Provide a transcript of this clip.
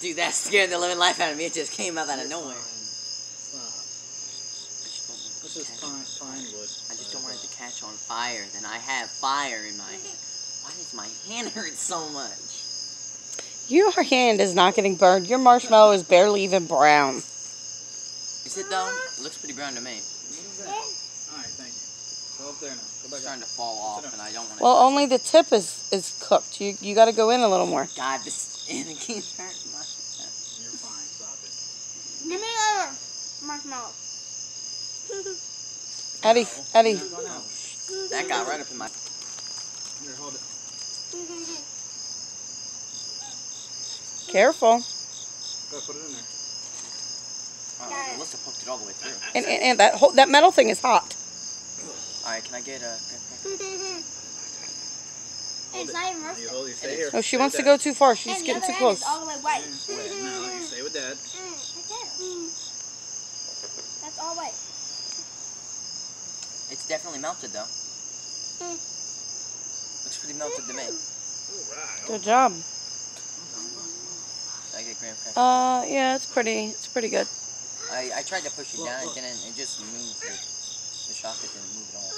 Dude, that scared the living life out of me. It just came up out of nowhere. Stop. I just don't want This it is to catch- pine, pine wood. I just don't want it to catch on fire. Then I have fire in my. hand. Why does my hand hurt so much? Your hand is not getting burned. Your marshmallow is barely even brown. Is it though? It looks pretty brown to me. What is that? Alright, thank you. Go up there now. Go It's back up. starting to fall off, and I don't want to. Well, only the tip is is cooked. You you got to go in a little more. God, this and it keeps hurting my. You're fine. Stop it. Give me another marshmallow. Eddie, Eddie, No, no. That got right up in my. Here, hold it. careful. Go put it in there. Oh, Got it. Melissa poked it all the way through. And, and, and that whole that metal thing is hot. All right, can I get a? It's not even You roasted. hold. You stay here. Oh, she Stay wants to go too far. She's and the getting other too end close. is all the way white. Dad. Wait, no, you stay with Dad. That's all white. It's definitely melted though. Mm. Looks pretty melted to me. Good job. I get graham crackers. Uh, yeah, it's pretty. It's pretty good. I, I tried to push it down, it didn't. It just moved. The, the chocolate didn't move at all.